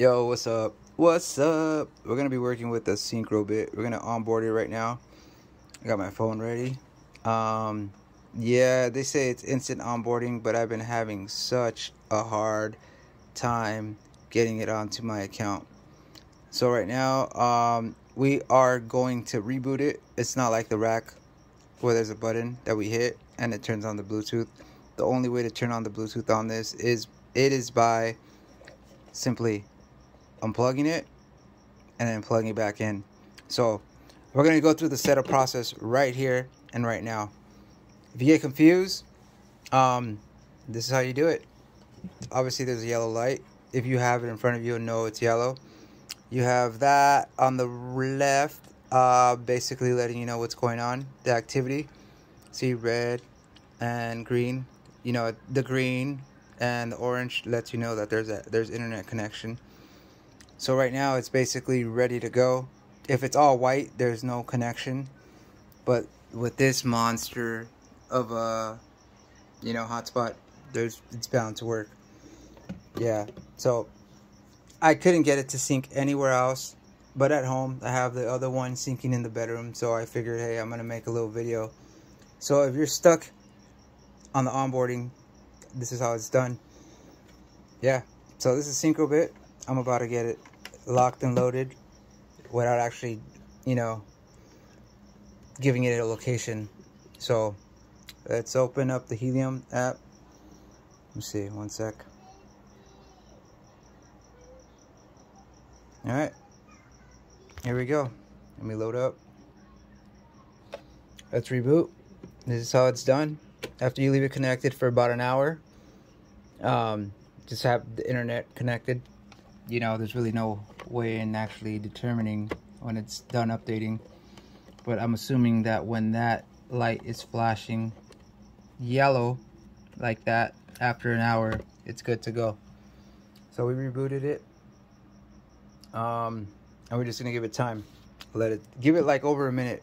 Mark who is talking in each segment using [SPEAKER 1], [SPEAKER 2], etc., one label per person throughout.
[SPEAKER 1] Yo, what's up? What's up? We're gonna be working with the Syncro bit. We're gonna onboard it right now. I got my phone ready. Um, yeah, they say it's instant onboarding, but I've been having such a hard time getting it onto my account. So right now, um, we are going to reboot it. It's not like the RAK where there's a button that we hit and it turns on the Bluetooth. The only way to turn on the Bluetooth on this is it is by simply unplugging it and then plugging it back in. So we're going to go through the setup process right here and right now. If you get confused, um, this is how you do it. Obviously there's a yellow light. If you have it in front of you and know it's yellow. You have that on the left, uh, basically letting you know what's going on, the activity. See red and green. You know, the green and the orange lets you know that there's a there's internet connection. So right now it's basically ready to go. If it's all white, there's no connection. But with this monster of a, you know, hotspot, there's it's bound to work. Yeah. So I couldn't get it to sync anywhere else, but at home I have the other one syncing in the bedroom. So I figured, hey, I'm gonna make a little video. So if you're stuck on the onboarding, this is how it's done. Yeah. So this is SyncroBit. I'm about to get it locked and loaded without actually, you know, giving it a location. So let's open up the Helium app. Let me see, one sec. All right, here we go. Let me load up. Let's reboot. This is how it's done. After you leave it connected for about an hour, um, just have the internet connected. You know, there's really no way in actually determining when it's done updating. But I'm assuming that when that light is flashing yellow like that after an hour, it's good to go. So we rebooted it. Um, and we're just gonna give it time. Let it give it like over a minute.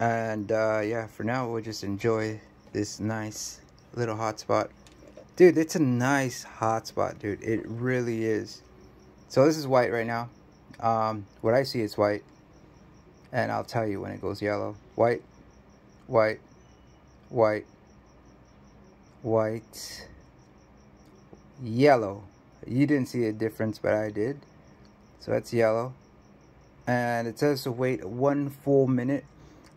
[SPEAKER 1] And uh, yeah, for now we'll just enjoy this nice little hotspot. Dude, it's a nice hotspot, dude. It really is. So this is white right now. Um, what I see is white. And I'll tell you when it goes yellow. White, white, white, white, yellow. You didn't see a difference, but I did. So that's yellow. And it says to wait one full minute.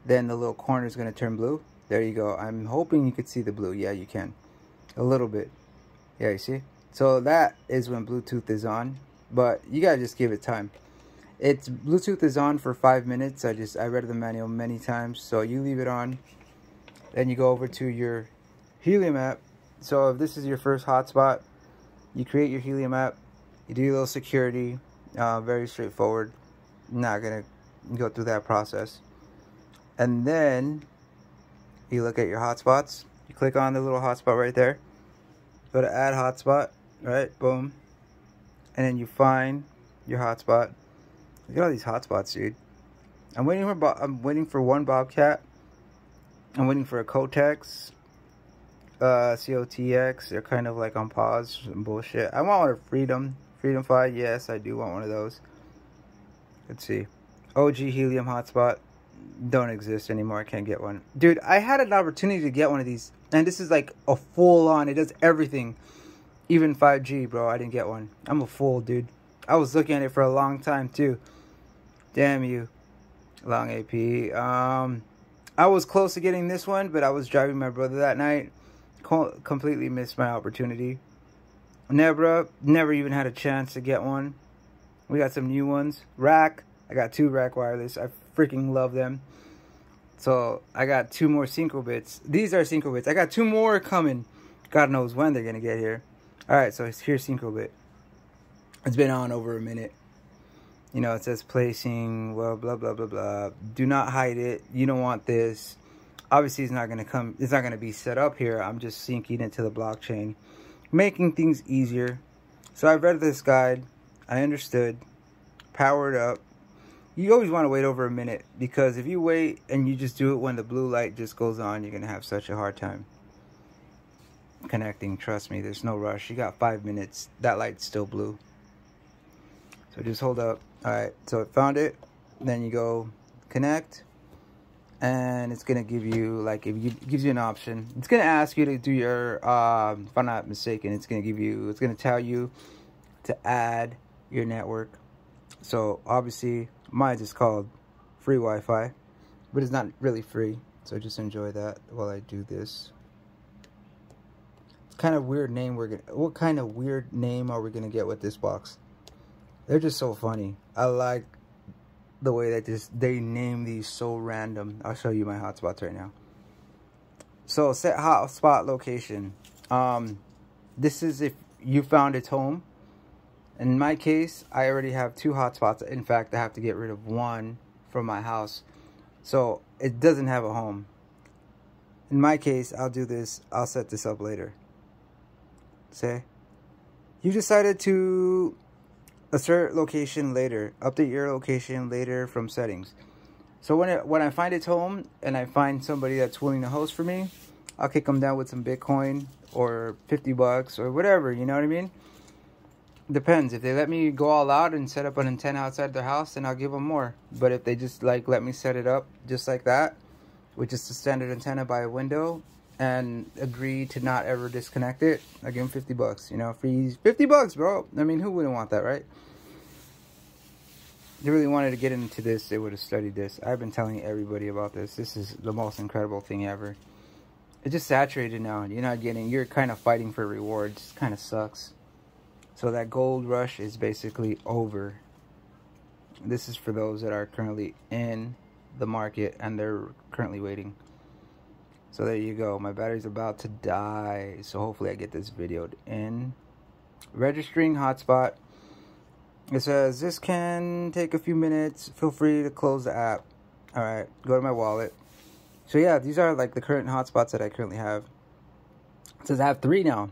[SPEAKER 1] Then the little corner is going to turn blue. There you go. I'm hoping you could see the blue. Yeah, you can. A little bit. Yeah, you see? So that is when Bluetooth is on but you gotta just give it time. It's Bluetooth is on for five minutes. I just I read the manual many times, so you leave it on. Then you go over to your Helium app. So if this is your first hotspot, you create your Helium app. You do a little security, uh, very straightforward. Not gonna go through that process. And then you look at your hotspots. You click on the little hotspot right there. Go to add hotspot, right? Boom and then you find your hotspot. Look at all these hotspots, dude. I'm waiting for Bo I'm waiting for one Bobcat. I'm waiting for a Kotex. Uh, COTX. They're kind of like on pause. Some bullshit. I want one of Freedom. FreedomFi. Yes, I do want one of those. Let's see. OG Helium hotspot. Don't exist anymore. I can't get one. Dude, I had an opportunity to get one of these. And this is like a full on. It does everything. Even 5G, bro, I didn't get one. I'm a fool, dude. I was looking at it for a long time, too. Damn you. Long AP. Um, I was close to getting this one, but I was driving my brother that night. Co completely missed my opportunity. Nebra, never even had a chance to get one. We got some new ones. RAK, I got two RAK Wireless. I freaking love them. So, I got two more Syncro bits. These are Syncro bits. I got two more coming. God knows when they're to get here. Alright, so here's Syncro bit. It's been on over a minute. You know, it says placing, well, blah, blah, blah, blah. Do not hide it. You don't want this. Obviously, it's not going to come, it's not going to be set up here. I'm just syncing it to the blockchain. Making things easier. So I read this guide. I understood. Powered up. You always want to wait over a minute because if you wait and you just do it when the blue light just goes on, you're going to have such a hard time connecting. Trust me, there's no rush. You got five minutes. That light's still blue. So just hold up. All right, so it found it. Then you go connect and it's gonna give you like if you gives you an option it's gonna ask you to do your um if i'm not mistaken it's gonna give you it's gonna tell you to add your network so obviously mine is called free wi-fi but it's not really free so just enjoy that while i do this kind of weird name we're gonna what kind of weird name are we gonna get with this box they're just so funny i like the way that just they name these so random. I'll show you my hotspots right now. So set hotspot location. Um, this is if you found its home. In my case, I already have two hotspots. In fact, I have to get rid of one from my house. So it doesn't have a home. In my case, I'll do this. I'll set this up later. Say, you decided to assert location later. Update your location later from settings. So when it, when I find its home and I find somebody that's willing to host for me, I'll kick them down with some Bitcoin or 50 bucks or whatever, you know what I mean? Depends. If they let me go all out and set up an antenna outside their house, then I'll give them more. But if they just like let me set it up just like that, which is a standard antenna by a window, and agree to not ever disconnect it, I give him 50 bucks. You know, free 50 bucks, bro. I mean, who wouldn't want that, right? They really wanted to get into this, they would have studied this. I've been telling everybody about this. This is the most incredible thing ever. It's just saturated now. You're not getting, you're kind of fighting for rewards. Kind of sucks. So that gold rush is basically over. This is for those that are currently in the market and they're currently waiting. So there you go. My battery's about to die. So hopefully I get this videoed in. Registering hotspot. It says this can take a few minutes. Feel free to close the app. Alright, go to my wallet. So yeah, these are like the current hotspots that I currently have. It says I have three now.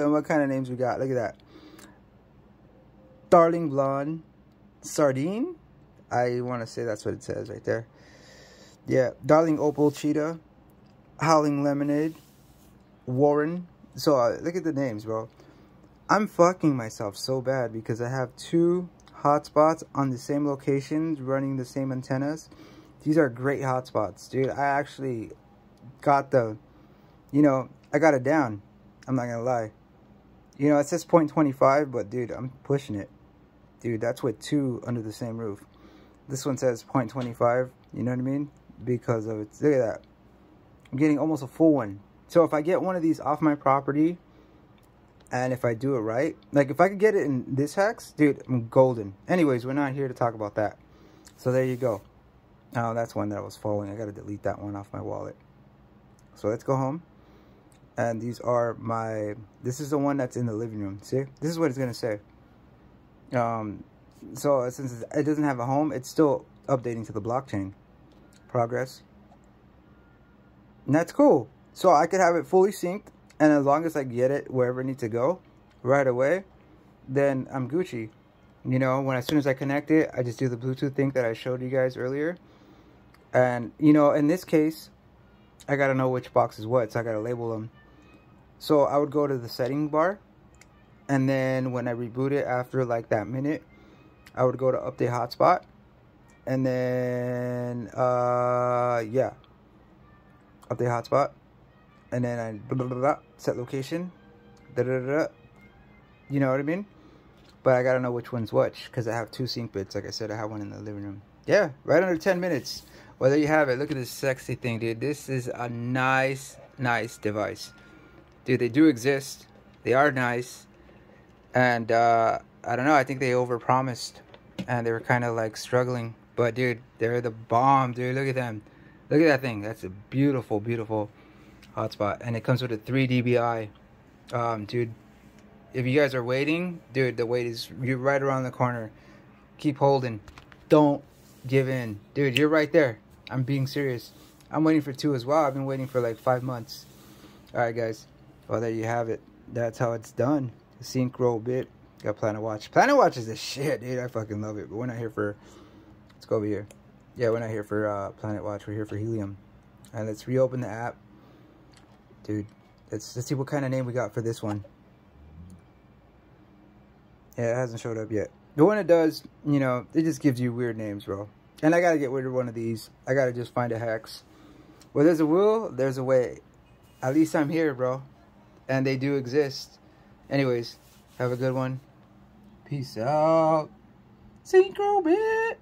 [SPEAKER 1] And what kind of names we got? Look at that. Darling Blonde. Sardine? I want to say that's what it says right there. Yeah, Darling Opal Cheetah, Howling Lemonade, Warren. So uh, look at the names, bro. I'm fucking myself so bad because I have two hotspots on the same locations running the same antennas. These are great hotspots, dude. I actually got the, you know, I got it down. I'm not gonna lie. You know, it says 0.25, but dude, I'm pushing it. Dude, that's with two under the same roof. This one says 0.25, you know what I mean? because of it. Look at that. I'm getting almost a full one. So if I get one of these off my property, and if I do it right, like if I could get it in this hex, dude, I'm golden. Anyways, we're not here to talk about that. So there you go. Oh, that's one that I was following. I got to delete that one off my wallet. So let's go home. And these are my, this is the one that's in the living room. See, this is what it's to say. Um, so since it doesn't have a home, it's still updating to the blockchain progress. And that's cool. So I could have it fully synced. And as long as I get it wherever it needs to go right away, then I'm Gucci. You know, when as soon as I connect it, I just do the Bluetooth thing that I showed you guys earlier. And, you know, in this case, I got to know which box is what. So I got to label them. So I would go to the setting bar. And then when I reboot it after like that minute, I would go to update hotspot and then uh yeah. Update hotspot and then I blah, blah, blah, set location you know what I mean? But I gotta know which one's which because I have two sync bits. Like I said I have one in the living room. Yeah right under 10 minutes. Well there you have it. Look at this sexy thing dude. This is a nice nice device dude they do exist they are nice and uh I don't know I think they overpromised and they were kind of like struggling but dude, they're the bomb, dude. Look at them. Look at that thing. That's a beautiful, beautiful hotspot. And it comes with a 3 dBi. Um, dude, if you guys are waiting, dude, the wait is you're right around the corner. Keep holding. Don't give in. Dude, you're right there. I'm being serious. I'm waiting for two as well. I've been waiting for like five months. Alright, guys. Well, there you have it. That's how it's done. The sync roll bit. Got Planet Watch. Planet Watch is the shit, dude. I fucking love it. But we're not here for... Let's go over here. Yeah, we're not here for uh, Planet Watch. We're here for Helium. And let's reopen the app. Dude, let's, let's see what kind of name we got for this one. Yeah, it hasn't showed up yet. The one it does, you know, it just gives you weird names, bro. And I gotta get rid of one of these. I gotta just find a hex. Well, there's a will, there's a way. At least I'm here, bro and they do exist. Anyways, have a good one. Peace out. Syncro bit.